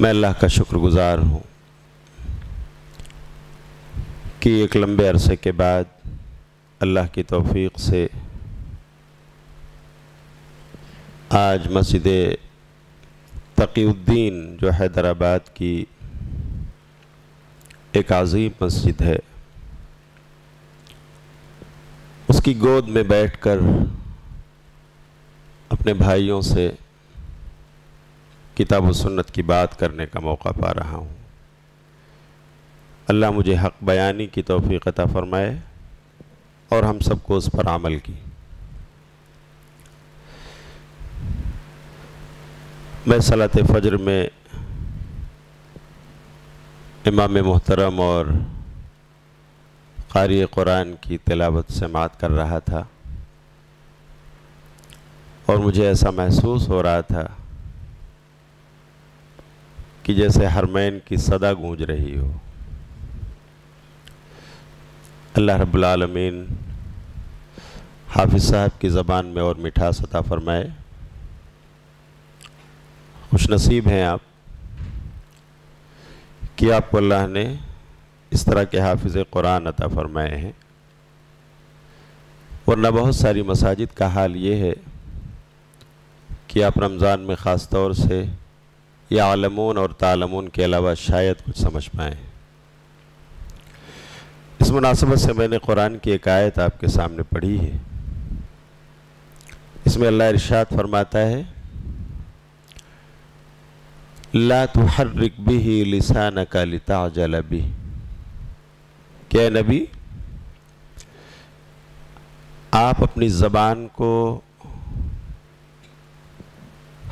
मैं अल्लाह का शुक्रगुज़ार हूँ कि एक लंबे अरसे के बाद अल्लाह की तौफीक से आज मस्जिद तकीउद्दीन जो हैदराबाद की एक अजीम मस्जिद है, उसकी गोद में बैठकर अपने भाइयों से किताब व सुन्नत की बात करने का मौका पा रहा हूँ। अल्लाह मुझे हक बयानी की तोफ़ी अता फ़रमाए और हम सबको उस पर अमल की। मैं सलात फ़जर में इमाम मोहतरम और कारी कुरान की तिलावत से मात कर रहा था और मुझे ऐसा महसूस हो रहा था कि जैसे हरमैन की सदा गूंज रही हो। अल्लाह रब्बुल आलमीन हाफिज़ साहब की ज़बान में और मिठास अता फ़रमाए। खुश नसीब हैं आप कि आपको अल्लाह ने इस तरह के हाफिज़ कुरान अता फ़रमाए हैं। वरना बहुत सारी मसाजिद का हाल ये है कि आप रमज़ान में ख़ास तौर से या आलमून और तालमून के अलावा शायद कुछ समझ पाएँ इस मुनासबत से मैंने कुरान की एक आयत आपके सामने पढ़ी है। इसमें अल्लाह इरशाद फरमाता है, ला तुहर्रिक बिही लिसान का भी क्या नबी? आप अपनी ज़बान को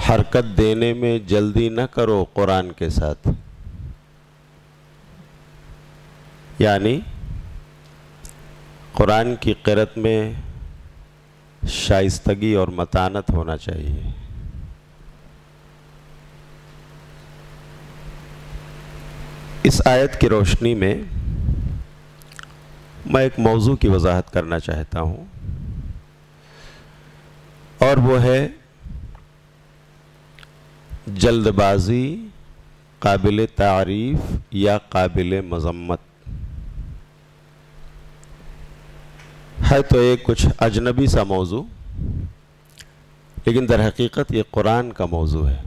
हरकत देने में जल्दी न करो कुरान के साथ। यानी कुरान की क़रत में शाइस्तगी और मतानत होना चाहिए। इस आयत की रोशनी में मैं एक मौजू की वजाहत करना चाहता हूँ। और वो है जल्दबाजी, काबिल तारीफ़ या काबिल मज़म्मत। है तो एक कुछ अजनबी सा मौजू, लेकिन दर हकीकत ये कुरान का मौजू है।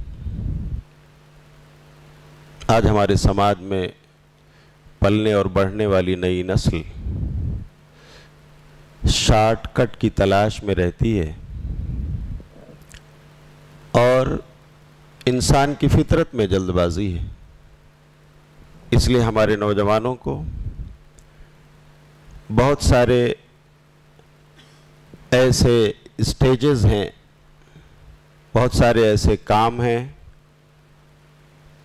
आज हमारे समाज में पलने और बढ़ने वाली नई नस्ल शॉर्टकट की तलाश में रहती है और इंसान की फितरत में जल्दबाजी है। इसलिए हमारे नौजवानों को बहुत सारे ऐसे स्टेजेस हैं, बहुत सारे ऐसे काम हैं,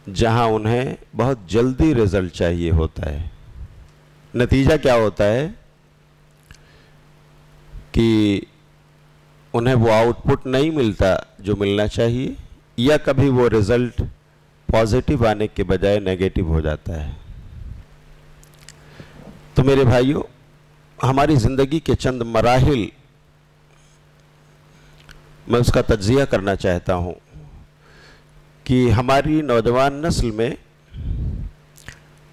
जहाँ उन्हें बहुत जल्दी रिज़ल्ट चाहिए होता है। नतीजा क्या होता है? कि उन्हें वो आउटपुट नहीं मिलता जो मिलना चाहिए। या कभी वो रिज़ल्ट पॉजिटिव आने के बजाय नेगेटिव हो जाता है। तो मेरे भाइयों, हमारी ज़िंदगी के चंद मराहल, मैं उसका तजिया करना चाहता हूँ कि हमारी नौजवान नस्ल में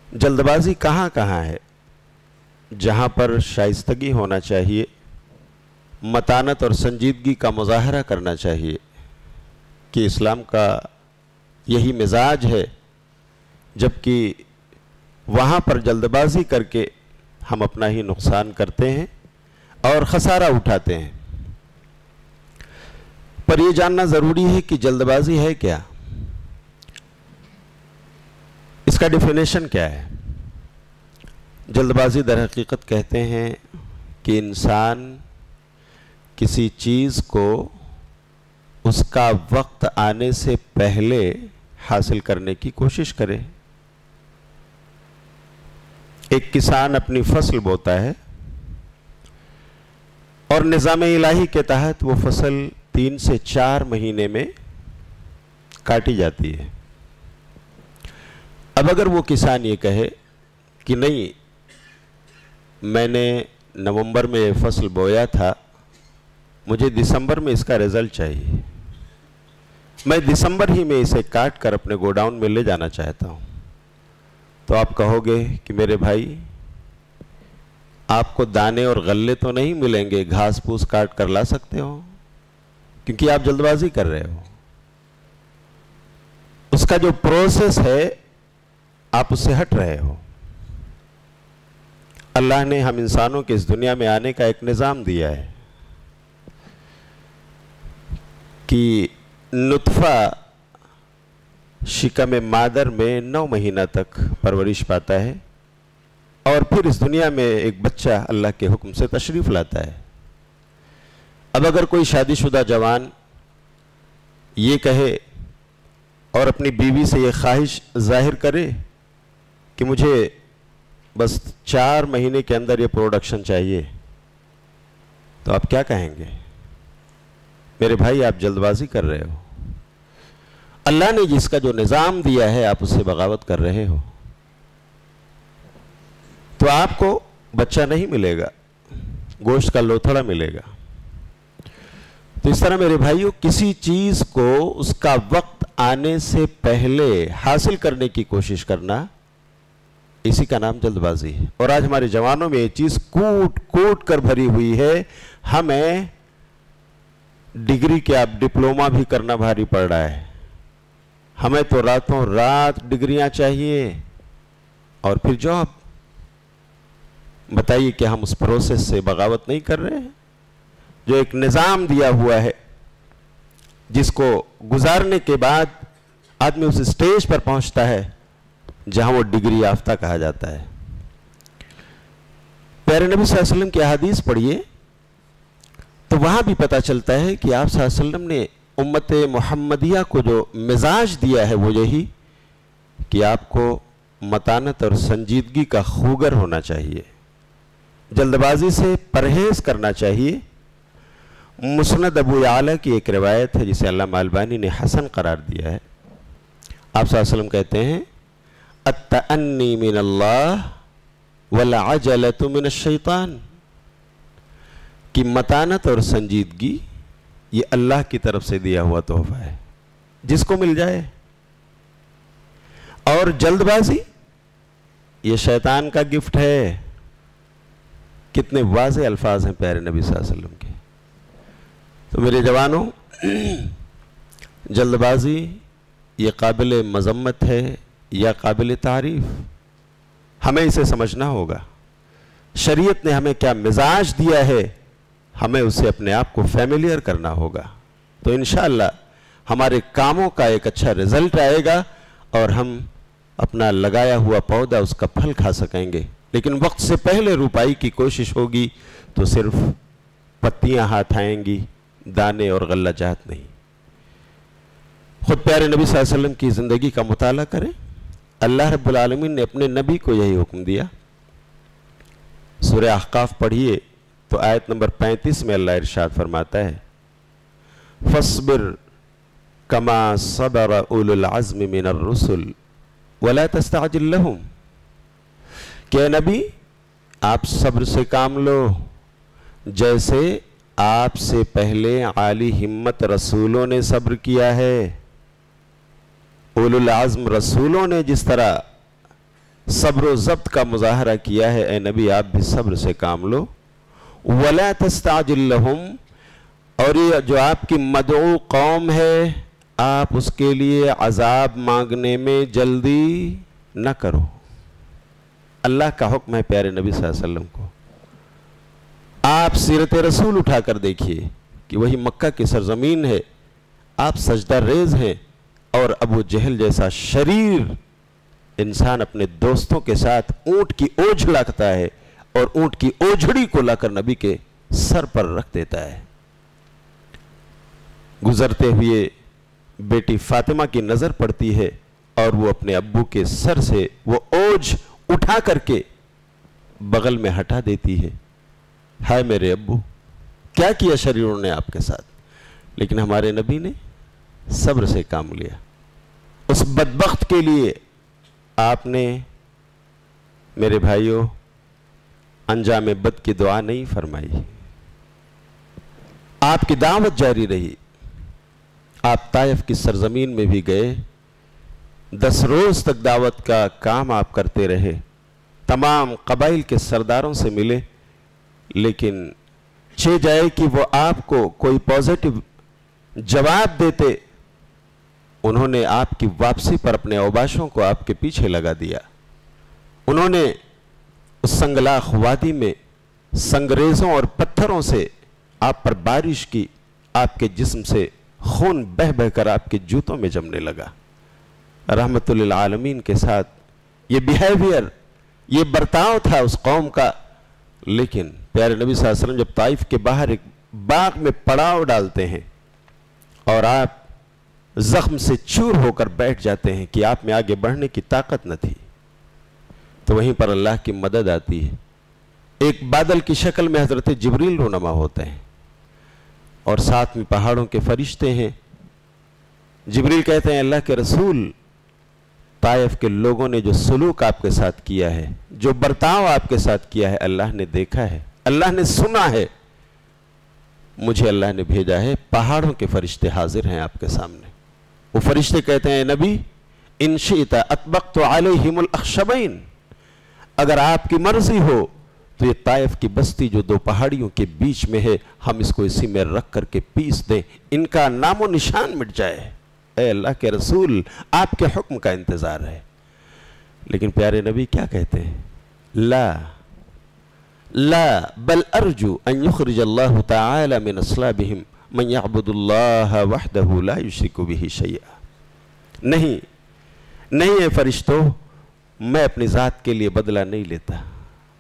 जल्दबाजी कहाँ कहाँ है, जहाँ पर शाइस्तगी होना चाहिए, मतानत और संजीदगी का मुजाहरा करना चाहिए। कि इस्लाम का यही मिजाज है, जबकि वहाँ पर जल्दबाजी करके हम अपना ही नुकसान करते हैं और ख़सारा उठाते हैं। पर यह जानना ज़रूरी है कि जल्दबाजी है क्या? इसका डिफिनेशन क्या है? जल्दबाजी दर हकीकत कहते हैं कि इंसान किसी चीज़ को उसका वक्त आने से पहले हासिल करने की कोशिश करें। एक किसान अपनी फ़सल बोता है और निज़ाम इलाही के तहत वो फ़सल तीन से चार महीने में काटी जाती है। अब अगर वो किसान ये कहे कि नहीं, मैंने नवंबर में फ़सल बोया था, मुझे दिसंबर में इसका रिज़ल्ट चाहिए। मैं दिसंबर ही में इसे काट कर अपने गोडाउन में ले जाना चाहता हूँ। तो आप कहोगे कि मेरे भाई, आपको दाने और गल्ले तो नहीं मिलेंगे घास फूस काट कर ला सकते हो, क्योंकि आप जल्दबाजी कर रहे हो। उसका जो प्रोसेस है, आप उससे हट रहे हो। अल्लाह ने हम इंसानों के इस दुनिया में आने का एक निज़ाम दिया है कि नुतफ़ा शिकम मादर में नौ महीना तक परवरिश पाता है और फिर इस दुनिया में एक बच्चा अल्लाह के हुक्म से तशरीफ़ लाता है। अब अगर कोई शादीशुदा जवान ये कहे और अपनी बीवी से ये ख्वाहिश ज़ाहिर करे कि मुझे बस चार महीने के अंदर ये प्रोडक्शन चाहिए तो आप क्या कहेंगे? मेरे भाई, आप जल्दबाजी कर रहे हो। अल्लाह ने जिसका जो निज़ाम दिया है, आप उससे बगावत कर रहे हो। तो आपको बच्चा नहीं मिलेगा, गोश्त का लोथड़ा मिलेगा। तो इस तरह मेरे भाइयों, किसी चीज़ को उसका वक्त आने से पहले हासिल करने की कोशिश करना, इसी का नाम जल्दबाजी है। और आज हमारे जवानों में ये चीज़ कूट कूट कर भरी हुई है। हमें डिग्री के आप डिप्लोमा भी करना भारी पड़ रहा है। हमें तो रातों रात डिग्रियाँ चाहिए। और फिर जॉब बताइए कि हम उस प्रोसेस से बगावत नहीं कर रहे हैं। जो एक निज़ाम दिया हुआ है, जिसको गुजारने के बाद आदमी उस स्टेज पर पहुँचता है, जहाँ वो डिग्री याफ्ता कहा जाता है। प्यारे नबी वसल्लम की हदीस पढ़िए तो वहाँ भी पता चलता है कि आप वसल्लम ने उम्मत मोहम्मदिया को जो मिजाज दिया है वो यही कि आपको मतानत और संजीदगी का खूगर होना चाहिए। जल्दबाजी से परहेज करना चाहिए। मुसनद अबू आला की एक रिवायत है जिसे अल्लाह मालबानी ने हसन करार दिया है। आप वसल्लम कहते हैं अतन्नी मिन अल्लाह वलाजलत मिन शैतान की मतानत और संजीदगी ये अल्लाह की तरफ़ से दिया हुआ तोहफा है। जिसको मिल जाए। और जल्दबाजी, ये शैतान का गिफ्ट है। कितने वाज अल्फाज हैं प्यारे नबी वसल्लम के। तो मेरे जवानों, जल्दबाजी, ये काबिल मजम्मत है या काबिल तारीफ़? हमें इसे समझना होगा। शरीयत ने हमें क्या मिजाज दिया है? हमें उसे अपने आप को फैमिलियर करना होगा। तो इन हमारे कामों का एक अच्छा रिज़ल्ट आएगा और हम अपना लगाया हुआ पौधा उसका फल खा सकेंगे। लेकिन वक्त से पहले रुपाई की कोशिश होगी तो सिर्फ़ पत्तियाँ हाथ आएँगी, दाने और गल्ला जात नहीं। खुद प्यारे नबी वसल्लम की ज़िंदगी का मुताला करें। अल्लाह रब्बुल आलमीन ने अपने नबी को यही हुक्म दिया। सूर्य अहकाफ पढ़िए तो आयत नंबर 35 में अल्लाह इरशाद फरमाता है, फसबिर कमा सबर उल आज़म मिन रसुल वला तस्ताजिल्लहुम क्या नबी, आप सब्र से काम लो, जैसे आपसे पहले आली हिम्मत रसूलों ने सब्र किया है। उलुल आज़म रसूलों ने जिस तरह सब्र जब्त का मुजाहरा किया है, ए नबी, आप भी सब्र से काम लो। वला तस्ताजिल्लहुम और ये जो आपकी मदऊ कौम है, आप उसके लिए अजाब मांगने में जल्दी न करो। अल्लाह का हुक्म है प्यारे नबी वसल्लम को। आप सीरत रसूल उठाकर देखिए कि वही मक्का की सरजमीन है, आप सजदा रेज हैं, और अबू जहल जैसा शरीर इंसान अपने दोस्तों के साथ ऊँट की ओझ लाता है। और ऊँट की ओझड़ी को लाकर नबी के सर पर रख देता है। गुजरते हुए बेटी फातिमा की नज़र पड़ती है और वो अपने अब्बू के सर से वो ओझ उठा करके बगल में हटा देती है। हाय मेरे अब्बू, क्या किया शरीरों ने आपके साथ? लेकिन हमारे नबी ने सब्र से काम लिया। उस बदबख्त के लिए आपने मेरे भाइयों अंजाम बद की दुआ नहीं फरमाई। आपकी दावत जारी रही। आप ताइफ की सरजमीन में भी गए। दस रोज तक दावत का काम आप करते रहे। तमाम कबाइल के सरदारों से मिले। लेकिन चे जाए कि वो आपको कोई पॉजिटिव जवाब देते। उन्होंने आपकी वापसी पर अपने अवबाशों को आपके पीछे लगा दिया। उन्होंने उस संगलाख वादी में संग्रेजों और पत्थरों से आप पर बारिश की आपके जिस्म से खून बह बहकर आपके जूतों में जमने लगा। रहमतुल्लिल आलमीन के साथ ये बिहेवियर, ये बर्ताव था उस कौम का। लेकिन प्यारे नबी वसल्लम जब ताइफ के बाहर एक बाग में पड़ाव डालते हैं और आप जख्म से चूर होकर बैठ जाते हैं कि आप में आगे बढ़ने की ताकत न थी तो वहीं पर अल्लाह की मदद आती है। एक बादल की शक्ल में हज़रत जबरील रोनमा होते हैं और साथ में पहाड़ों के फरिश्ते हैं। जबरील कहते हैं, अल्लाह के रसूल, ताइफ के लोगों ने जो सलूक आपके साथ किया है, जो बर्ताव आपके साथ किया है, अल्लाह ने देखा है। अल्लाह ने सुना है। मुझे अल्लाह ने भेजा है, पहाड़ों के फरिश्ते हाजिर हैं आपके सामने। वो फरिश्ते कहते हैं नबी इनशीता अतबक तो आलहिमुल अक्षबैन अगर आपकी मर्ज़ी हो तो ये ताइफ की बस्ती जो दो पहाड़ियों के बीच में है, हम इसको इसी में रख करके पीस दें। इनका नामो निशान मिट जाए। ए अल्लाह के रसूल, आपके हुक्म का इंतज़ार है। लेकिन प्यारे नबी, क्या कहते हैं? ला ला, बल अर्जू अन युखरिज अल्लाह बिही शैया नहीं नहीं है फरिश्तों मैं अपनी ज़ात के लिए बदला नहीं लेता।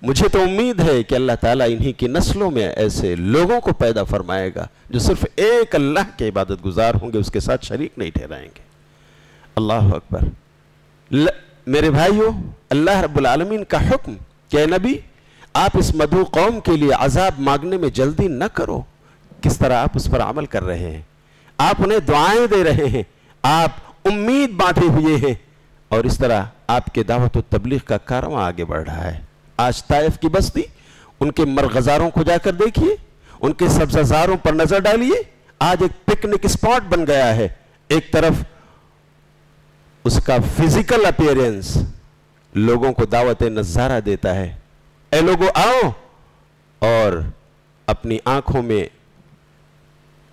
मुझे तो उम्मीद है कि अल्लाह ताला इन्हीं की नस्लों में ऐसे लोगों को पैदा फरमाएगा, जो सिर्फ़ एक अल्लाह के इबादत गुजार होंगे, उसके साथ शरीक नहीं ठहराएँगे। अल्लाह अकबर। मेरे भाइयों, अल्लाह रब्बुल आलमीन का हुक्म क्या नबी, आप इस मधु कौम के लिए अजाब मांगने में जल्दी न करो। किस तरह आप उस पर अमल कर रहे हैं? आप उन्हें दुआएँ दे रहे हैं। आप उम्मीद बांधे हुए हैं। और इस तरह आपके दावत तबलीग का कारवा आगे बढ़ रहा है। आज ताइफ की बस्ती, उनके मरगजारों को जाकर देखिए, उनके सब्जारों पर नज़र डालिए। आज एक पिकनिक स्पॉट बन गया है। एक तरफ़ उसका फ़िज़िकल अपियरेंस लोगों को दावत नज़ारा देता है। ए लोगों, आओ! और अपनी आँखों में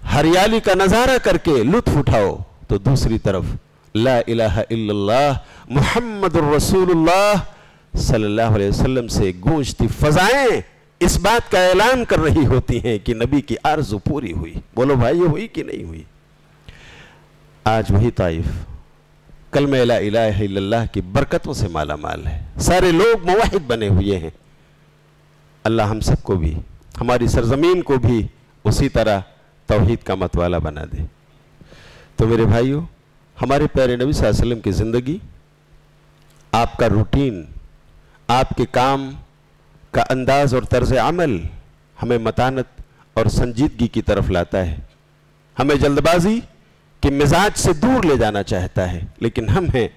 हरियाली का नज़ारा करके लुत्फ उठाओ। तो दूसरी तरफ़ ला इलाहा इल्लल्लाह मुहम्मद रसूलुल्लाह सल्लल्लाहु अलैहि वसल्लम से गूंजती फजाएँ इस बात का ऐलान कर रही होती हैं कि नबी की आरज़ू पूरी हुई। बोलो भाई, ये हुई कि नहीं हुई? आज वही ताइफ। कल में ला इल्लाह की बरकतों से माला माल है। सारे लोग मुवाहिद बने हुए हैं। अल्लाह हम सबको भी, हमारी सरजमीन को भी उसी तरह तोहहीद का मतवाला बना दे। तो मेरे भाइयों हमारे प्यारे नबी वसल्लम की ज़िंदगी, आपका रूटीन आपके काम का अंदाज और तर्ज अमल हमें मतानत और संजीदगी की तरफ़ लाता है। हमें जल्दबाजी के मिजाज से दूर ले जाना चाहता है, लेकिन हम हैं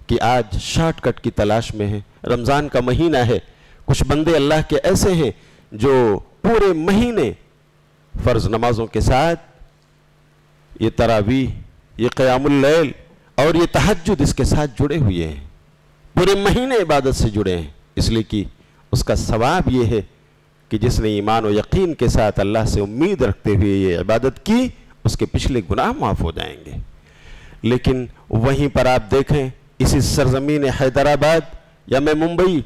कि आज शॉर्टकट की तलाश में है। रमज़ान का महीना है, कुछ बंदे अल्लाह के ऐसे हैं जो पूरे महीने फ़र्ज़ नमाजों के साथ ये तरावी ये क़यामुल और ये तहजद इसके साथ जुड़े हुए हैं। पूरे महीने इबादत से जुड़े हैं। इसलिए कि उसका सवाब ये है कि जिसने ईमान और यकीन के साथ अल्लाह से उम्मीद रखते हुए ये इबादत की, उसके पिछले गुनाह माफ़ हो जाएँगे। लेकिन वहीं पर आप देखें, इसी सरजमीन हैदराबाद या मैं मुंबई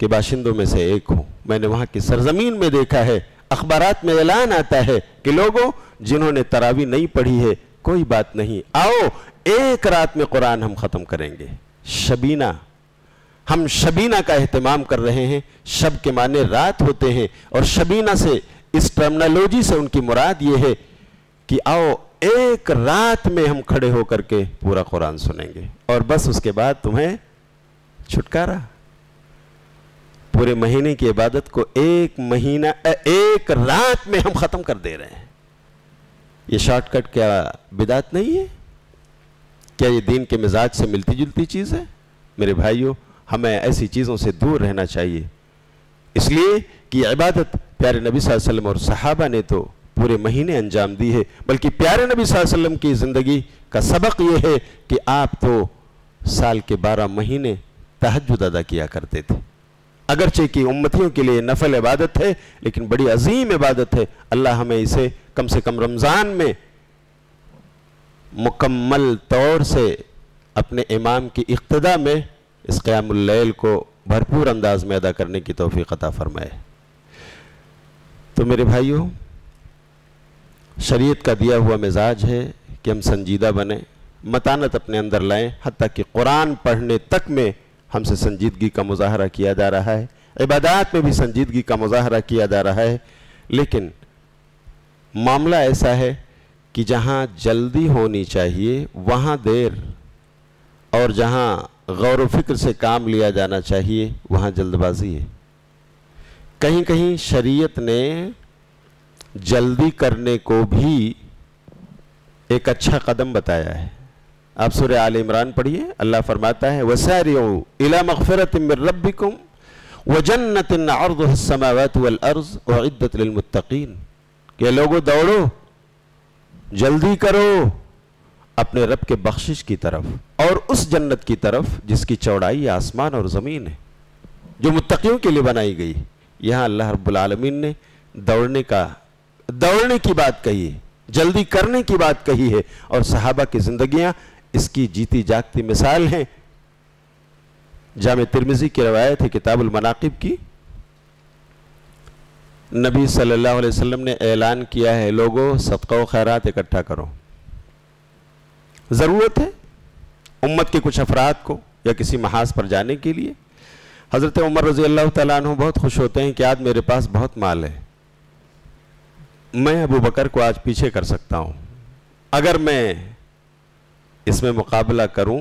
के बाशिंदों में से एक हूँ। मैंने वहाँ की सरजमीन में देखा है, अखबारात में ऐलान आता है कि लोगों, जिन्होंने तरावी नहीं पढ़ी है कोई बात नहीं। आओ, एक रात में कुरान हम ख़त्म करेंगे। शबीना, हम शबीना का अहतमाम कर रहे हैं। शब के माने रात होते हैं। और शबीना से, इस टर्मिनोलॉजी से उनकी मुराद ये है कि आओ, एक रात में हम खड़े होकर के पूरा कुरान सुनेंगे। और बस उसके बाद तुम्हें छुटकारा। पूरे महीने की इबादत को एक महीना एक रात में हम खत्म कर दे रहे हैं। ये शॉर्टकट क्या बिदात नहीं है? क्या ये दीन के मिजाज से मिलती जुलती चीज़ है? मेरे भाइयों, हमें ऐसी चीज़ों से दूर रहना चाहिए। इसलिए कि इबादत प्यारे नबी वसल्लम और सहाबा ने तो पूरे महीने अंजाम दी है, बल्कि प्यारे नबी वसल्लम की ज़िंदगी का सबक ये है कि आप तो साल के बारह महीने तहजद अदा किया करते थे। अगरचे की उम्मतियों के लिए नफल इबादत है, लेकिन बड़ी अजीम इबादत है। अल्लाह हमें इसे कम से कम रमज़ान में मुकम्मल तौर से अपने इमाम की इक्तदा में इस क़यामुल्लैल को भरपूर अंदाज में अदा करने की तोफ़ी अता फरमाए। तो मेरे भाइयों, शरीयत का दिया हुआ मिजाज है कि हम संजीदा बने, मतानत अपने अंदर लाएँ हती कि कुरान पढ़ने तक में हमसे संजीदगी का मुजाहरा किया जा रहा है। इबादात में भी संजीदगी का मुजाहरा किया जा रहा है। लेकिन मामला ऐसा है कि जहाँ जल्दी होनी चाहिए, वहाँ देर और जहाँ गौर फ़िक्र से काम लिया जाना चाहिए, वहाँ जल्दबाजी है। कहीं कहीं शरीयत ने जल्दी करने को भी एक अच्छा कदम बताया है। आप सुर आल इमरान पढ़िए, अल्लाह फरमाता है वसारिला मगफरत रबिकुम व जन्नत अर्ज़मावत अर्ज़ वद्दतमतकीन के लोगों, दौड़ो, जल्दी करो अपने रब के बख्शिश की तरफ़ और उस जन्नत की तरफ़ जिसकी चौड़ाई आसमान और ज़मीन है, जो मुत्तकियों के लिए बनाई गई। यहाँ अल्लाह रब्बुल आलमीन ने दौड़ने का, दौड़ने की बात कही है, जल्दी करने की बात कही है और सहाबा की जिंदगियाँ इसकी जीती जागती मिसाल हैं। जाम तिरमिजी की रवायत है किताबुल मनाकिब की। नबी सल्लल्लाहु अलैहि वसल्लम ने ऐलान किया है, लोगों, सदका खैरात इकट्ठा करो। ज़रूरत है उम्मत के कुछ अफराद को या किसी महाज पर जाने के लिए। हज़रत उमर रज़ी अल्लाह तु बहुत खुश होते हैं कि आज मेरे पास बहुत माल है। मैं अबू बकर को आज पीछे कर सकता हूँ। अगर मैं इसमें मुकाबला करूँ,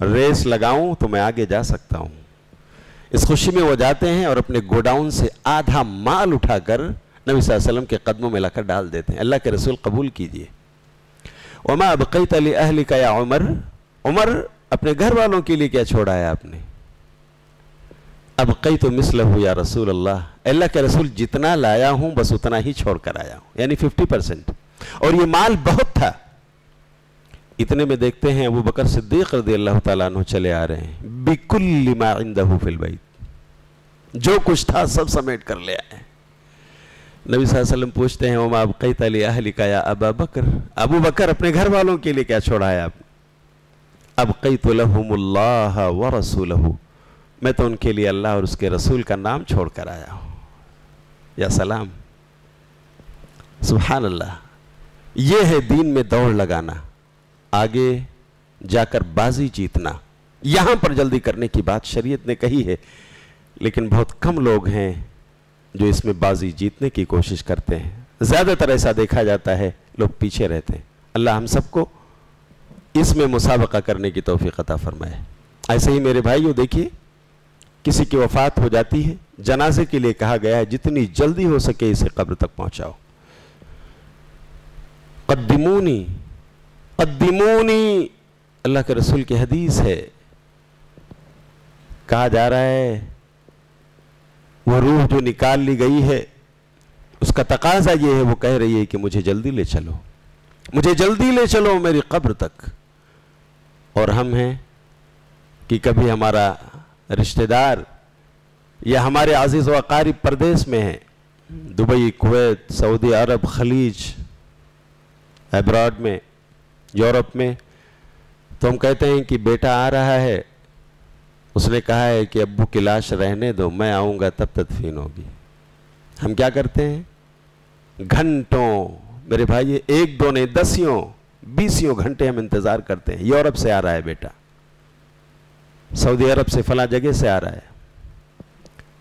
रेस लगाऊँ तो मैं आगे जा सकता हूँ। इस खुशी में वो जाते हैं और अपने गोडाउन से आधा माल उठाकर नबी वसल्लम के कदमों में लाकर डाल देते हैं। अल्लाह के रसूल कबूल कीजिए। उमा अब तली अहल का या उमर? उमर अपने घर वालों के लिए क्या छोड़ा है आपने? अब कई तो मिसल हो या रसूल अल्लाह अल्लाह के रसूल जितना लाया हूँ, बस उतना ही छोड़ कर आया हूँ। यानी 50 परसेंट। और ये माल बहुत था। इतने में देखते हैं अबू बकर सिद्दीक रदी अल्लाह तु चले आ रहे हैं। फिल जो कुछ था सब समेट कर ले आए। नबी वसल्लम पूछते हैं उमा अब कई तली अहली का या अबा बकर? अबू बकर अपने घर वालों के लिए क्या छोड़ा है आप? अब कई तो लहमुल्लाह व रसूल मैं तो उनके लिए अल्लाह और उसके रसूल का नाम छोड़ कर आया हूँ। या सलाम। सुबहान अल्लाह यह है दीन में दौड़ लगाना। आगे जाकर बाजी जीतना। यहाँ पर जल्दी करने की बात शरीयत ने कही है, लेकिन बहुत कम लोग हैं जो इसमें बाजी जीतने की कोशिश करते हैं। ज़्यादातर ऐसा देखा जाता है, लोग पीछे रहते हैं। अल्लाह हम सबको इसमें मुसाबका करने की तोफ़ी अता फरमाए। ऐसे ही मेरे भाइयों, देखिए, किसी की वफात हो जाती है, जनाजे के लिए कहा गया है, जितनी जल्दी हो सके इसे कब्र तक पहुंचाओ। कद्दिमूनी कद्दिमूनी अल्लाह के रसूल की हदीस है। कहा जा रहा है, वो रूह जो निकाल ली गई है, उसका तकाजा ये है, वो कह रही है कि मुझे जल्दी ले चलो। मुझे जल्दी ले चलो मेरी कब्र तक। और हम हैं कि कभी हमारा रिश्तेदार या हमारे आजीज़ वकारी प्रदेश में हैं, दुबई, कुवैत, सऊदी अरब, खलीज एब्रॉड में। यूरोप में तो हम कहते हैं कि बेटा आ रहा है। उसने कहा है कि, अब्बू की लाश रहने दो, मैं आऊँगा, तब तदफीन होगी। हम क्या करते हैं? घंटों, मेरे भाई, एक, दो नहीं, दसियों, बीसियों घंटे हम इंतज़ार करते हैं। यूरोप से आ रहा है बेटा। सऊदी अरब से फला जगह से आ रहा है।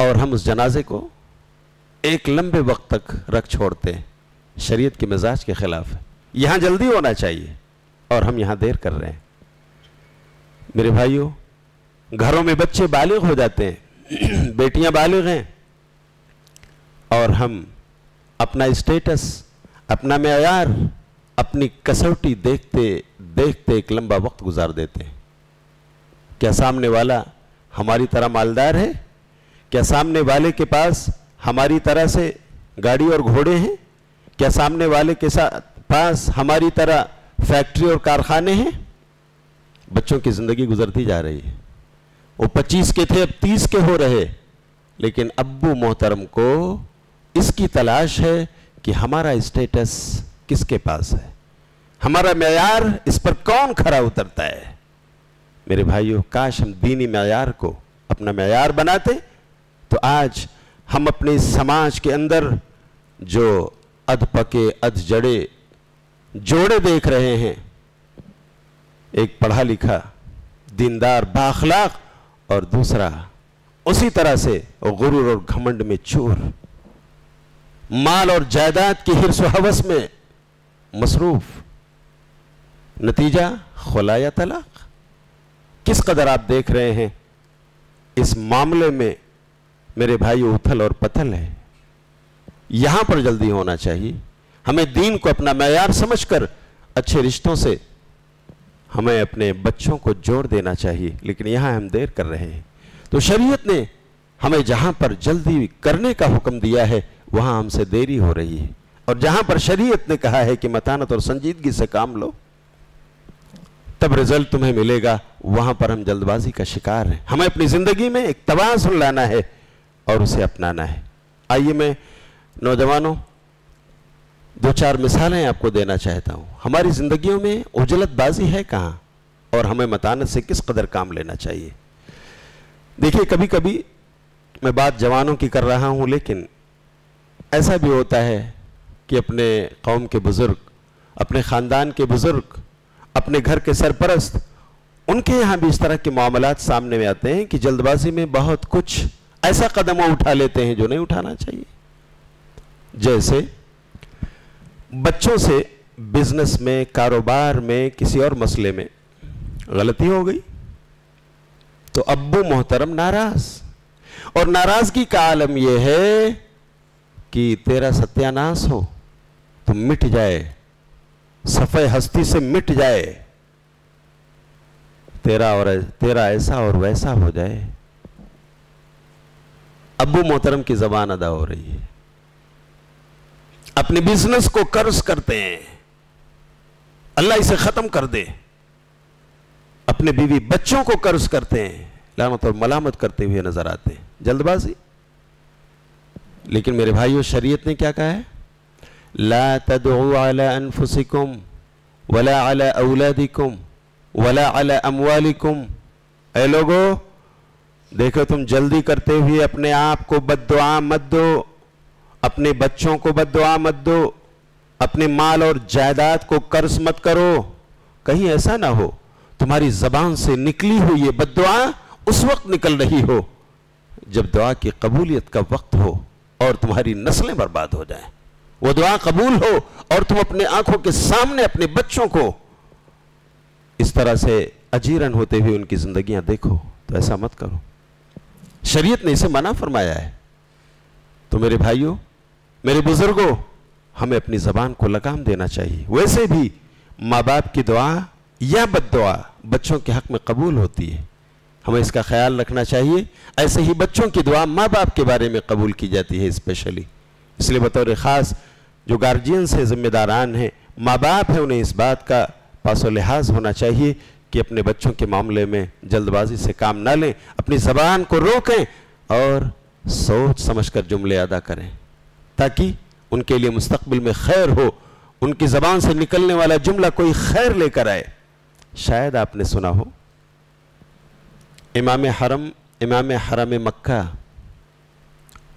और हम उस जनाजे को एक लंबे वक्त तक रख छोड़ते हैं। शरीयत के मिजाज के खिलाफ यहाँ जल्दी होना चाहिए। और हम यहाँ देर कर रहे हैं। मेरे भाइयों, घरों में बच्चे बालिग हो जाते हैं, बेटियाँ बालिग हैं, और हम अपना स्टेटस अपना मैार अपनी कसौटी देखते देखते एक लंबा वक्त गुजार देते हैं। क्या सामने वाला हमारी तरह मालदार है? क्या सामने वाले के पास हमारी तरह से गाड़ी और घोड़े हैं? क्या सामने वाले के साथ पास हमारी तरह फैक्ट्री और कारखाने हैं, बच्चों की ज़िंदगी गुजरती जा रही है। वो 25 के थे, अब 30 के हो रहे लेकिन अब्बू मोहतरम को इसकी तलाश है कि हमारा स्टेटस किसके पास है? हमारा मैार इस पर कौन खरा उतरता है? मेरे भाइयों, काश हम दीनी मैार को अपना मैार बनाते तो आज हम अपने समाज के अंदर जो अध पके अध जड़े जोड़े देख रहे हैं। एक पढ़ा लिखा दीनदार बाखलाक और दूसरा उसी तरह से गुरूर और घमंड में चोर। माल और जायदाद की हिरस हवस में मसरूफ। नतीजा, खुला या तलाक? किस कदर आप देख रहे हैं? इस मामले में मेरे भाई उथल और पथल है। यहाँ पर जल्दी होना चाहिए। हमें दीन को अपना मैार समझकर अच्छे रिश्तों से हमें अपने बच्चों को जोड़ देना चाहिए, लेकिन यहाँ हम देर कर रहे हैं। तो शरीयत ने हमें जहाँ पर जल्दी करने का हुक्म दिया है, वहाँ हमसे देरी हो रही है। और जहाँ पर शरीयत ने कहा है कि मतानत और संजीदगी से काम लो, तब रिज़ल्ट तुम्हें मिलेगा। वहाँ पर हम जल्दबाजी का शिकार हैं। हमें अपनी ज़िंदगी में एक तबासुन लाना है और उसे अपनाना है। आइए मैं नौजवानों दो चार मिसालें आपको देना चाहता हूँ। हमारी जिंदगियों में उजलतबाजी है कहाँ और हमें मतानत से किस कदर काम लेना चाहिए? देखिए कभी कभी मैं बात जवानों की कर रहा हूँ, लेकिन ऐसा भी होता है कि अपने कौम के बुज़ुर्ग, अपने ख़ानदान के बुज़ुर्ग, अपने घर के सरपरस्त, उनके यहाँ भी इस तरह के मामला सामने में आते हैं कि जल्दबाजी में बहुत कुछ ऐसा कदम उठा लेते हैं जो नहीं उठाना चाहिए। जैसे बच्चों से बिज़नेस में, कारोबार में, किसी और मसले में गलती हो गई। तो अब्बू मोहतरम नाराज़। और नाराज़गी का आलम यह है कि तेरा सत्यानाश हो तो मिट जाए। सफे हस्ती से मिट जाए। तेरा और तेरा ऐसा और वैसा हो जाए। अबू मोहतरम की जबान अदा हो रही है। अपने बिज़नेस को कर्ज करते हैं। अल्लाह इसे खत्म कर दे। अपने बीवी बच्चों को कर्ज करते हैं। लामत और मलामत करते हुए नज़र आते हैं। जल्दबाजी। लेकिन मेरे भाइयों, शरीयत ने क्या कहा है? ला तदफुसिकुम वला अला औलादिकुम वला अला अमवालिकुम। ए लोगो, देखो तुम जल्दी करते हुए अपने आप को बददुआ मत दो। अपने बच्चों को बददुआ मत दो, अपने माल और जायदाद को कर्ज मत करो। कहीं ऐसा ना हो, तुम्हारी जबान से निकली हुई ये बददुआ उस वक्त निकल रही हो, जब दुआ की कबूलियत का वक्त हो और तुम्हारी नस्लें बर्बाद हो जाएँ। वो दुआ कबूल हो और तुम अपने आँखों के सामने अपने बच्चों को इस तरह से अजीरन होते हुए उनकी जिंदगियाँ देखो तो ऐसा मत करो। शरीयत ने इसे मना फरमाया है। तो मेरे भाइयों मेरे बुज़ुर्गों, हमें अपनी जबान को लगाम देना चाहिए। वैसे भी माँ बाप की दुआ या बद बच्चों के हक में कबूल होती है। हमें इसका ख्याल रखना चाहिए। ऐसे ही बच्चों की दुआ माँ बाप के बारे में कबूल की जाती है स्पेशली। इसलिए बतौर ख़ास जो गार्जियंस से जिम्मेदारान हैं माँ बाप हैं, उन्हें इस बात का पासो लिहाज होना चाहिए कि अपने बच्चों के मामले में जल्दबाजी से काम ना लें, अपनी ज़बान को रोकें और सोच समझकर जुमले अदा करें। ताकि उनके लिए मुस्तबिल में खैर हो, उनकी ज़बान से निकलने वाला जुमला कोई खैर लेकर आए। शायद आपने सुना हो, इमाम हरम इमाम हरम मक्का,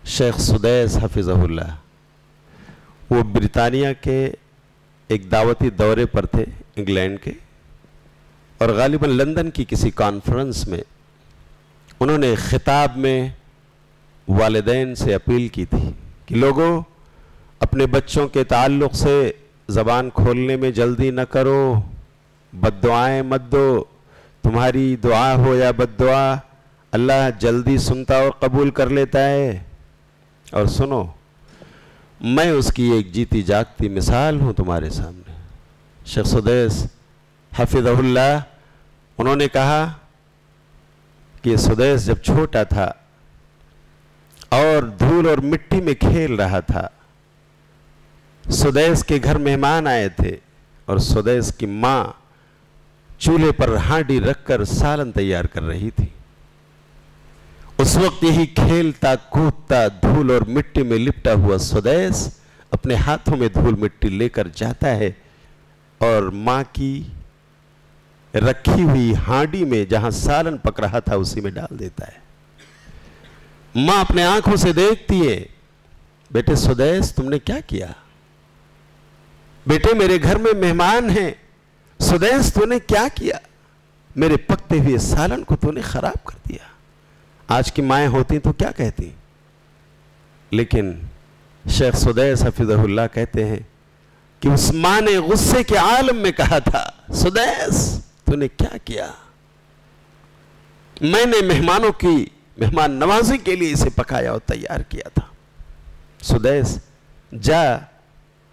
शेख सुदैस हफिज़ल्ला वो ब्रितानिया के एक दावती दौरे पर थे, इंग्लैंड के, और गालिबा लंदन की किसी कॉन्फ्रेंस में उन्होंने ख़िताब में वालदेन से अपील की थी। कि लोगों, अपने बच्चों के ताल्लुक़ से ज़बान खोलने में जल्दी न करो। बदुआएँ मत दो। तुम्हारी दुआ हो या बद अल्लाह जल्दी सुनता और कबूल कर लेता है। और सुनो, मैं उसकी एक जीती जागती मिसाल हूँ तुम्हारे सामने। शेख हफिज़ल्ला उन्होंने कहा कि सुदेश जब छोटा था और धूल और मिट्टी में खेल रहा था। सुदैस के घर मेहमान आए थे और सुदैस की माँ चूल्हे पर हांडी रखकर सालन तैयार कर रही थी। उस वक्त यही खेलता, कूदता, धूल और मिट्टी में लिपटा हुआ सुदैस अपने हाथों में धूल मिट्टी लेकर जाता है और माँ की रखी हुई हांडी में जहाँ सालन पक रहा था, उसी में डाल देता है। माँ अपने आँखों से देखती है, बेटे सुदैस, तुमने क्या किया? बेटे, मेरे घर में मेहमान हैं, सुदैस तूने क्या किया? मेरे पकते हुए सालन को तूने खराब कर दिया। आज की माएँ होती तो क्या कहती? लेकिन शेख सुदैस हफिजहुल्लाह कहते हैं कि उस माँ ने गुस्से के आलम में कहा था, सुदैस, तूने क्या किया? मैंने मेहमानों की मेहमान नवाजी के लिए इसे पकाया और तैयार किया था। सुदैस, जा,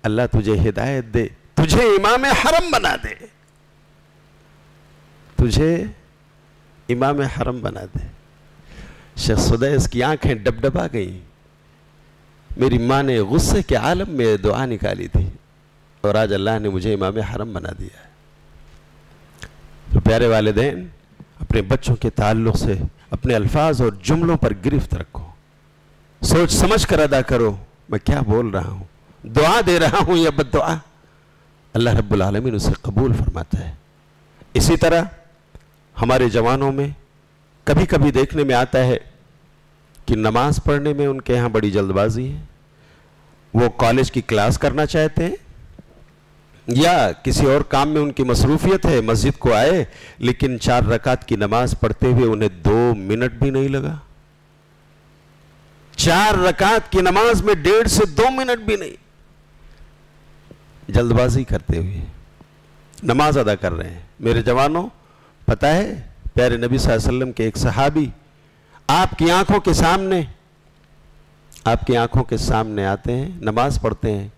अल्लाह तुझे हिदायत दे, तुझे इमाम हरम बना दे। तुझे इमाम हरम बना दे। शेख सुदैस की आँखें डबडबा गई। मेरी माँ ने गुस्से के आलम में दुआ निकाली थी और आज अल्लाह ने मुझे इमाम हरम बना दिया तो प्यारे वालदेन, अपने बच्चों के ताल्लुक से अपने अल्फाज और जुमलों पर गिरफ्त रखो। सोच समझ कर अदा करो, मैं क्या बोल रहा हूँ? दुआ दे रहा हूँ या बद दुआ अल्लाह रब्बुल आलमीन उसे कबूल फरमाता है। इसी तरह हमारे जवानों में कभी कभी देखने में आता है कि नमाज़ पढ़ने में उनके यहाँ बड़ी जल्दबाजी है। वो कॉलेज की क्लास करना चाहते हैं या किसी और काम में उनकी मसरूफियत है, मस्जिद को आए, लेकिन चार रकात की नमाज़ पढ़ते हुए उन्हें दो मिनट भी नहीं लगा। चार रकात की नमाज़ में डेढ़ से दो मिनट भी नहीं। जल्दबाजी करते हुए नमाज़ अदा कर रहे हैं। मेरे जवानों, पता है, प्यारे नबी वसल्लम के एक सहाबी, आपकी आँखों के सामने, आपकी आँखों के सामने आते हैं, नमाज़ पढ़ते हैं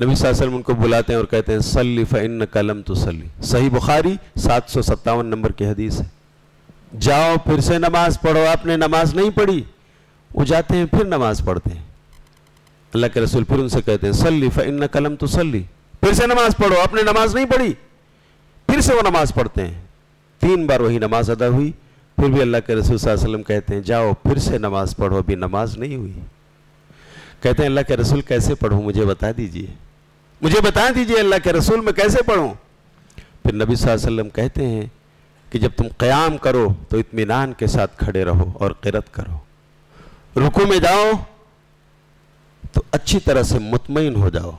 नबी वसल्लम उनको बुलाते हैं और कहते हैं, सल्ली फ़िन कलम तो सली सही बुखारी सात सौ सत्तावन नंबर की हदीस है। जाओ, फिर से नमाज़ पढ़ो। आपने नमाज़ नहीं पढ़ी? वो जाते हैं, फिर नमाज़ पढ़ते हैं। अल्लाह के रसूल फिर उनसे कहते हैं, सल्ली फ़िन कलम तो सल्ली फिर से नमाज़ पढ़ो। आपने नमाज़ नहीं पढ़ी? फिर से वो नमाज़ पढ़ते हैं। तीन बार वही नमाज़ अदा हुई। फिर भी अल्लाह के रसूल वसल्लम कहते हैं, जाओ, फिर से नमाज़ पढ़ो। अभी नमाज़ नहीं हुई। कहते हैं, अल्लाह के रसूल कैसे पढ़ूं? मुझे बता दीजिए। मुझे बता दीजिए अल्लाह के रसूल में कैसे पढ़ूं? फिर नबी वसल्लम कहते हैं कि जब तुम क़याम करो तो इतमान के साथ खड़े रहो और किरत करो। रुकू में जाओ तो अच्छी तरह से मुतमिन हो जाओ।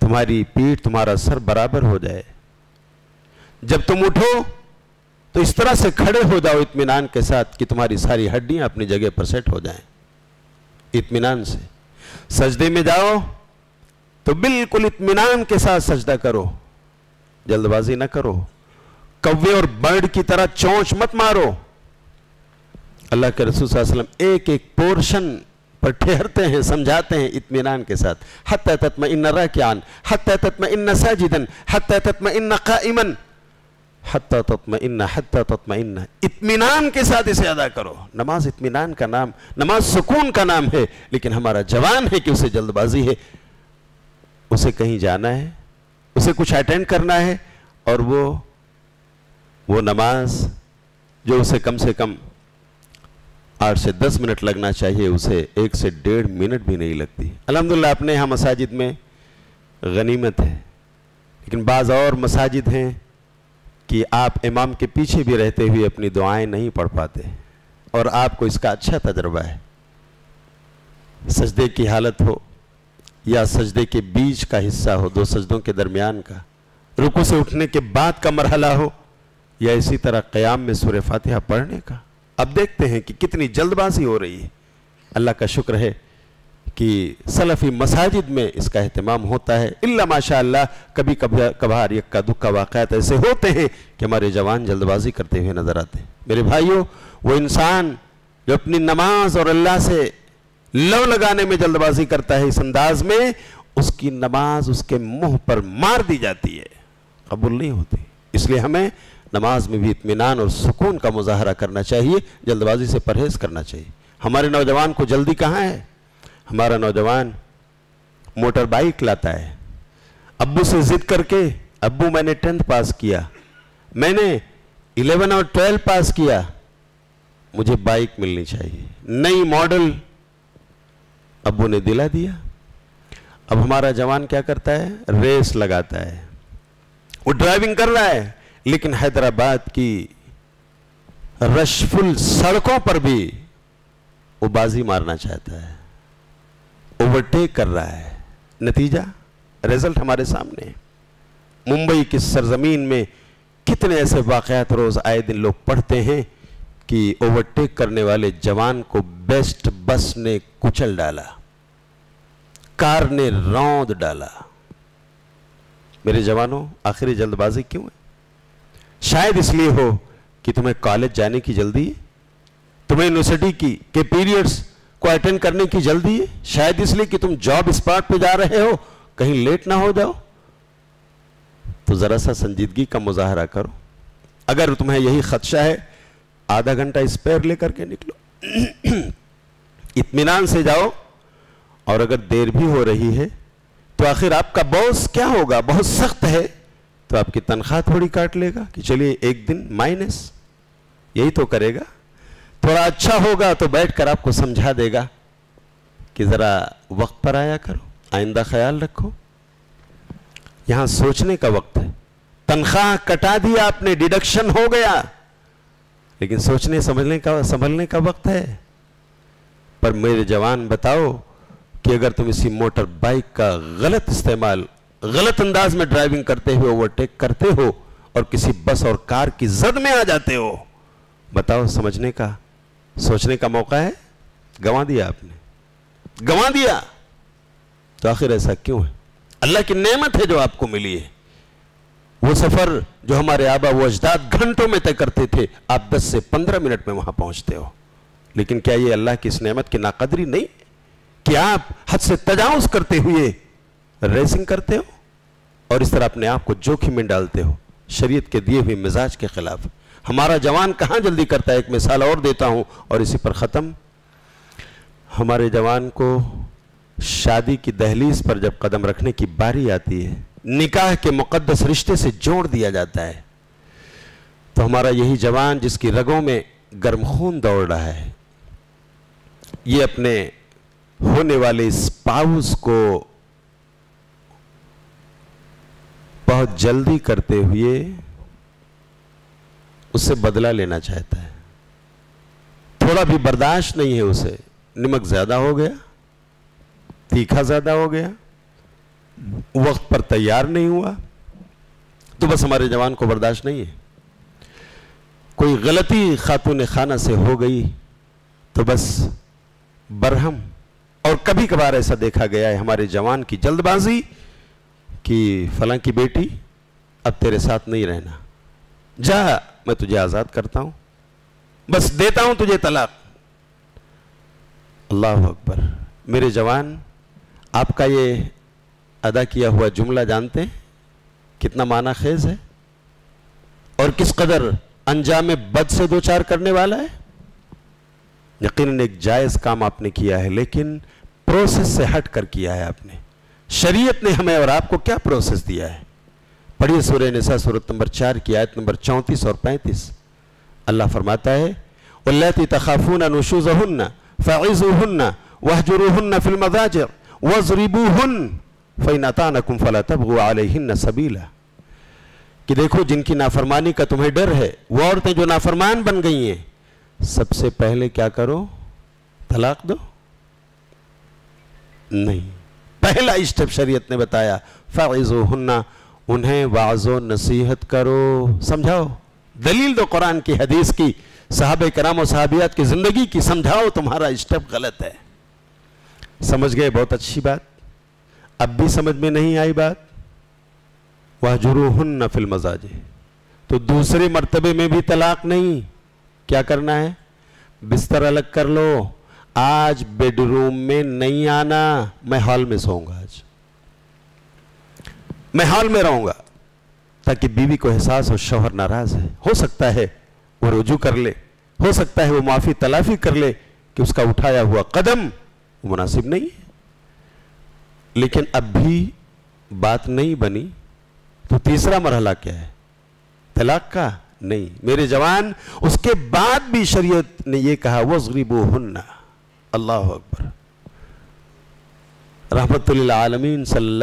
तुम्हारी पीठ तुम्हारा सर बराबर हो जाए। जब तुम उठो तो इस तरह से खड़े हो जाओ इतमान के साथ कि तुम्हारी सारी हड्डियाँ अपनी जगह पर सेट हो जाएँ। इतमान से। सजदे में जाओ तो बिल्कुल इत्मीनान के साथ सजदा करो। जल्दबाजी ना करो। कव्वे और बर्ड की तरह चौंच मत मारो। अल्लाह के रसूल एक एक पोर्शन पर ठहरते हैं, समझाते हैं इत्मीनान के साथ। हत तत्म इन रक्यान हत तत्म इन साजिदन हत तत्म इन काइमन। हत्ता तत्म इन्ना हत्ता तत्म इन्ना इत्मीनान के साथ इसे अदा करो। नमाज़ इत्मीनान का नाम, नमाज़ सुकून का नाम है, लेकिन हमारा जवान है कि उसे जल्दबाजी है। उसे कहीं जाना है, उसे कुछ अटेंड करना है और वो वो नमाज़ जो उसे कम से कम आठ से दस मिनट लगना चाहिए, उसे एक से डेढ़ मिनट भी नहीं लगती। अलहमदिल्ला अपने यहाँ मसाजिद में गनीमत है। लेकिन बाज़ और मसाजिद हैं कि आप इमाम के पीछे भी रहते हुए अपनी दुआएँ नहीं पढ़ पाते और आपको इसका अच्छा तजर्बा है। सजदे की हालत हो या सजदे के बीच का हिस्सा हो, दो सजदों के दरमियान का। रुकू से उठने के बाद का मरहला हो, या इसी तरह क़याम में सुर फातिहा पढ़ने का। अब देखते हैं कि कितनी जल्दबाजी हो रही है। अल्लाह का शुक्र है कि सलफ़ी मसाजिद में इसका अहतमाम होता है। इल्ला माशा कभी कभी, कभार यक्का दुक्का वाक़ात ऐसे होते हैं कि हमारे जवान जल्दबाजी करते हुए नज़र आते हैं। मेरे भाइयों, वो इंसान जो अपनी नमाज़ और अल्लाह से लव लगाने में जल्दबाजी करता है इस अंदाज में, उसकी नमाज़ उसके मुँह पर मार दी जाती है। कबूल नहीं होती। इसलिए हमें नमाज़ में भी इतमान और सुकून का मुजाहरा करना चाहिए, जल्दबाजी से परहेज करना चाहिए। हमारे नौजवान को जल्दी कहाँ है? हमारा नौजवान मोटर बाइक लाता है। अब्बू से जिद करके, अब्बू मैंने टेंथ पास किया। मैंने इलेवन और ट्वेल्व पास किया। मुझे बाइक मिलनी चाहिए। नई मॉडल अब्बू ने दिला दिया। अब हमारा जवान क्या करता है? रेस लगाता है। वो ड्राइविंग कर रहा है, लेकिन हैदराबाद की रशफुल सड़कों पर भी वो बाजी मारना चाहता है। ओवरटेक कर रहा है। नतीजा? रिज़ल्ट हमारे सामने। मुंबई की सरजमीन में कितने ऐसे वाकयात रोज आए दिन लोग पढ़ते हैं कि ओवरटेक करने वाले जवान को बेस्ट बस ने कुचल डाला। कार ने रौंद डाला। मेरे जवानों, आखिरी जल्दबाजी क्यों है? शायद इसलिए हो कि तुम्हें कॉलेज जाने की जल्दी है। तुम्हें यूनिवर्सिटी की, के पीरियड्स को अटेंड करने की जल्दी है। शायद इसलिए कि तुम जॉब स्पॉट पे जा रहे हो, कहीं लेट ना हो जाओ। तो जरा सा संजीदगी का मुजाहरा करो। अगर तुम्हें यही खदशा है, आधा घंटा स्पेयर लेकर के निकलो। इतमान से जाओ। और अगर देर भी हो रही है तो आखिर आपका बॉस क्या होगा? बहुत सख्त है। तो आपकी तनख्वाह थोड़ी काट लेगा कि चलिए एक दिन माइनस यही तो करेगा। थोड़ा अच्छा होगा तो बैठकर आपको समझा देगा कि जरा वक्त पर आया करो, आइंदा ख्याल रखो। यहाँ सोचने का वक्त है। तनख्वाह कटा दिया आपने डिडक्शन हो गया। लेकिन सोचने, समझने का, संभलने का वक्त है। पर मेरे जवान बताओ कि अगर तुम इसी मोटर बाइक का गलत इस्तेमाल, गलत अंदाज में ड्राइविंग करते हुए ओवरटेक करते हो और किसी बस और कार की जद में आ जाते हो, बताओ, समझने का, सोचने का मौका है? गंवा दिया आपने। गंवा दिया। तो आखिर ऐसा क्यों है? अल्लाह की नेमत है जो आपको मिली है। वो सफ़र जो हमारे आबा वो अजदाद घंटों में तय करते थे, आप 10 से 15 मिनट में वहाँ पहुँचते हो। लेकिन क्या ये अल्लाह की इस नेमत की नाकदरी नहीं? कि आप हद से तजावज करते हुए रेसिंग करते हो और इस तरह अपने आप को जोखिम में डालते हो, शरीयत के दिए हुए मिजाज के खिलाफ। हमारा जवान कहाँ जल्दी करता है? एक मिसाल और देता हूँ और इसी पर ख़त्म। हमारे जवान को शादी की दहलीज पर जब कदम रखने की बारी आती है, निकाह के मुकद्दस रिश्ते से जोड़ दिया जाता है तो हमारा यही जवान जिसकी रगों में गर्म खून दौड़ रहा है, ये अपने होने वाले स्पाउस को बहुत जल्दी करते हुए उससे बदला लेना चाहता है। थोड़ा भी बर्दाश्त नहीं है उसे। नमक ज़्यादा हो गया, तीखा ज़्यादा हो गया, वक्त पर तैयार नहीं हुआ तो बस हमारे जवान को बर्दाश्त नहीं है। कोई गलती खातून खाना से हो गई तो बस बरहम और कभी कभार ऐसा देखा गया है हमारे जवान की जल्दबाजी कि फला की बेटी, अब तेरे साथ नहीं रहना। जा, मैं तुझे आज़ाद करता हूँ। बस देता हूँ तुझे तलाक। अल्लाह अकबर। मेरे जवान, आपका ये अदा किया हुआ जुमला जानते हैं? कितना माना खेज है? और किस कदर अंजाम बद से दो चार करने वाला है? यकीन एक जायज़ काम आपने किया है, लेकिन प्रोसेस से हट कर किया है आपने। शरीयत ने हमें और आपको क्या प्रोसेस दिया है? पढ़िए सूर्य निसा, सूरत नंबर चार की आयत नंबर चौंतीस और पैंतीस। अल्लाह फरमाता है, उल्लती तखाफून नुशूजहुन्न फ़ैज़ुहुन्न वहजुरुहुन्न फिल मदाजिर वज़रिबूहुन फ़ैनतानकुम फला तबगु अलैहिन्न सबीला। कि देखो, जिनकी नाफरमानी का तुम्हें डर है, वो औरतें जो नाफरमान बन गई हैं, सबसे पहले क्या करो? तलाक दो। नहीं। पहला स्टेप शरीयत ने बताया फ़ैज़ुहुन्ना उन्हें वाजो नसीहत करो। समझाओ। दलील दो कुरान की, हदीस की, साहब कराम और साहबियात की ज़िंदगी की, समझाओ, तुम्हारा स्टेप गलत है। समझ गए? बहुत अच्छी बात। अब भी समझ में नहीं आई बात? वह जुरूहन नफिल मजाजे तो दूसरे मर्तबे में भी तलाक नहीं। क्या करना है? बिस्तर अलग कर लो। आज बेडरूम में नहीं आना, मैं हॉल में सोऊँगा आज। मैं हॉल में रहूँगा, ताकि बीवी को एहसास हो शोहर नाराज़ है। हो सकता है वो रुजू कर ले, हो सकता है वो माफ़ी तलाफी कर ले कि उसका उठाया हुआ कदम मुनासिब नहीं है। लेकिन अब भी बात नहीं बनी तो तीसरा मरहला क्या है? तलाक का? नहीं। मेरे जवान, उसके बाद भी शरीयत ने यह कहा वो गरीबो हन्ना अल्लाह अकबर।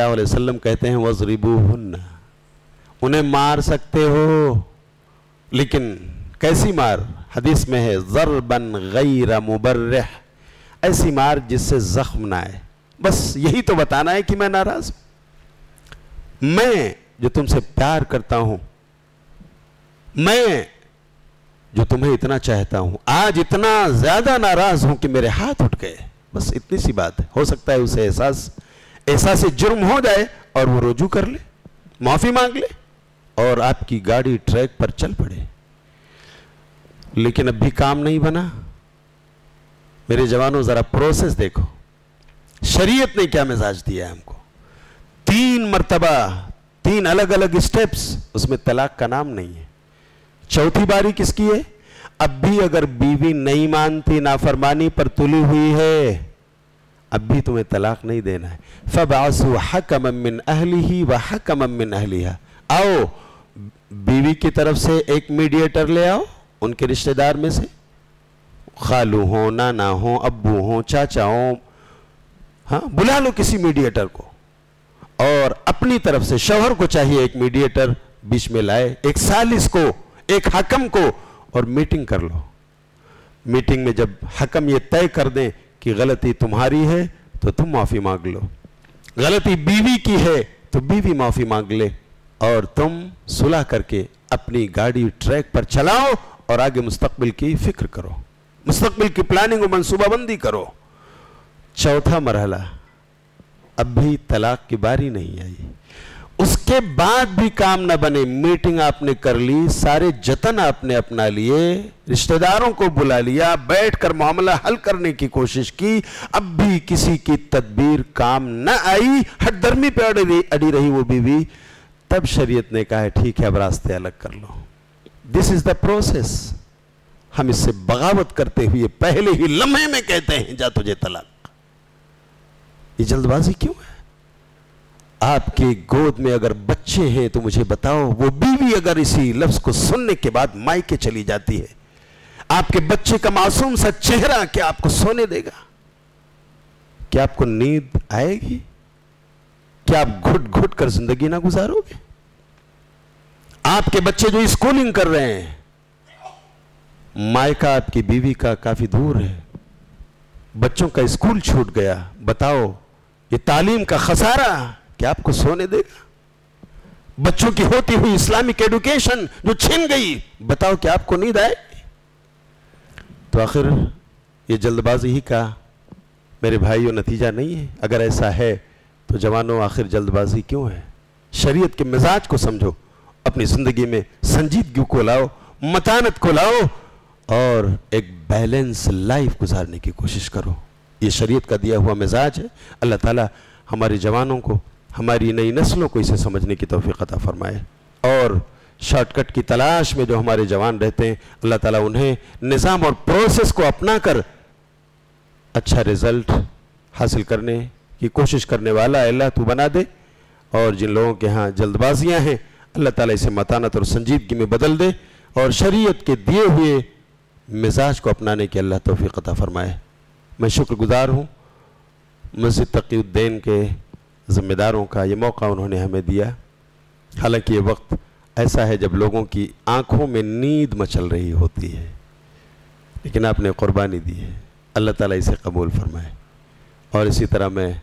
अलैहि वसल्लम कहते हैं वजरीबो उन्हें मार सकते हो, लेकिन कैसी मार? हदीस में है, जरबन गैर मुबर्रह। ऐसी मार जिससे जख्म ना आए। बस यही तो बताना है कि मैं नाराज़ हूँ। मैं जो तुमसे प्यार करता हूँ, मैं जो तुम्हें इतना चाहता हूँ। आज इतना ज़्यादा नाराज़ हूँ कि मेरे हाथ उठ गए। बस इतनी सी बात है। हो सकता है उसे एहसास एहसास जुर्म हो जाए और वो रुजू कर ले, माफ़ी मांग ले और आपकी गाड़ी ट्रैक पर चल पड़े। लेकिन अब भी काम नहीं बना। मेरे जवानों, जरा प्रोसेस देखो। शरीयत ने क्या मिजाज दिया है हमको? तीन मर्तबा, तीन अलग अलग स्टेप्स उसमें तलाक का नाम नहीं है। चौथी बारी किसकी है? अब भी अगर बीवी नहीं मानती, नाफरमानी पर तुली हुई है, अब भी तुम्हें तलाक नहीं देना है। फब आसू हकम मिन अहली ही व हकम मिन अहलिहा। आओ, बीवी की तरफ़ से एक मीडिएटर ले आओ, उनके रिश्तेदार में से। खालू हो, नाना हो अबू हो, चाचा हो हाँ बुला लो किसी मीडिएटर को। और अपनी तरफ़ से शौहर को चाहिए एक मीडिएटर, बीच में लाए एक सालिस को। एक हकम को और मीटिंग कर लो। मीटिंग में जब हकम ये तय कर दें कि गलती तुम्हारी है तो तुम माफ़ी मांग लो। गलती बीवी की है तो बीवी माफ़ी मांग ले और तुम सुलह करके अपनी गाड़ी ट्रैक पर चलाओ और आगे मुस्तकबिल की फ़िक्र करो। मुस्तकबिल की प्लानिंग और मनसूबाबंदी करो। चौथा मरहला, अब भी तलाक की बारी नहीं आई। उसके बाद भी काम ना बने मीटिंग आपने कर ली, सारे जतन आपने अपना लिए, रिश्तेदारों को बुला लिया, बैठकर मामला हल करने की कोशिश की, अब भी किसी की तदबीर काम न आई हटदर्मी पे अड़ी अड़ी रही वो बीवी। तब शरीयत ने कहा है ठीक है, अब रास्ते अलग कर लो। दिस इज़ द प्रोसेस हम इससे बगावत करते हुए पहले ही लम्हे में कहते हैं, जा तुझे तलाक। ये जल्दबाजी क्यों है? आपकी गोद में अगर बच्चे हैं तो मुझे बताओ, वो बीवी अगर इसी लफ्ज को सुनने के बाद मायके चली जाती है, आपके बच्चे का मासूम सा चेहरा क्या आपको सोने देगा? क्या आपको नींद आएगी? क्या आप घुट घुट कर ज़िंदगी ना गुजारोगे? आपके बच्चे जो स्कूलिंग कर रहे हैं, मायका आपकी बीवी का काफ़ी दूर है, बच्चों का स्कूल छूट गया, बताओ, ये तालीम का खसारा क्या आपको सोने देगा बच्चों की होती हुई इस्लामिक एडुकेशन जो छिन गई, बताओ क्या आपको नींद आएगी तो आखिर ये जल्दबाजी ही का मेरे भाइयों नतीजा नहीं है। अगर ऐसा है तो जवानों, आखिर जल्दबाजी क्यों है? शरीयत के मिजाज को समझो, अपनी ज़िंदगी में संजीदगी को लाओ, मतानत को लाओ, और एक बैलेंस लाइफ गुजारने की कोशिश करो। ये शरीयत का दिया हुआ मिजाज है। अल्लाह ताला हमारे जवानों को हमारी नई नस्लों को इसे समझने की तोफ़ी अता फरमाए। और शॉर्टकट की तलाश में जो हमारे जवान रहते हैं, अल्लाह ताला उन्हें निज़ाम और प्रोसेस को अपना कर अच्छा रिज़ल्ट हासिल करने की कोशिश करने वाला अल्लाह तू बना दे। और जिन लोगों के यहाँ जल्दबाजियाँ हैं, अल्लाह ताला इसे मतानत और संजीदगी में बदल दे और शरीयत के दिए हुए मिजाज को अपनाने की अल्लाह तोफ़ी अता फरमाए। मैं शुक्रगुजार हूँ मस्जिद तकीउद्दीन के ज़िम्मेदारों का ये मौका उन्होंने हमें दिया। हालाँकि ये वक्त ऐसा है जब लोगों की आँखों में नींद मचल रही होती है। लेकिन आपने क़ुरबानी दी है। अल्लाह ताला इसे कबूल फरमाए। और इसी तरह मैं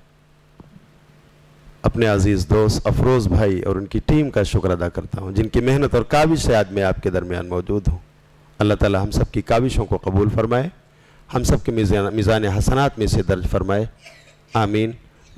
अपने अज़ीज़ दोस्त, अफरोज़ भाई और उनकी टीम का शुक्र अदा करता हूँ, जिनकी मेहनत और काविश से आज मैं आपके दरमियान मौजूद हूँ। अल्लाह ताला हम सब की काविशों को कबूल फरमाए। हम सब के मिज़ान हसनात में से दर्ज फरमाए। आमीन।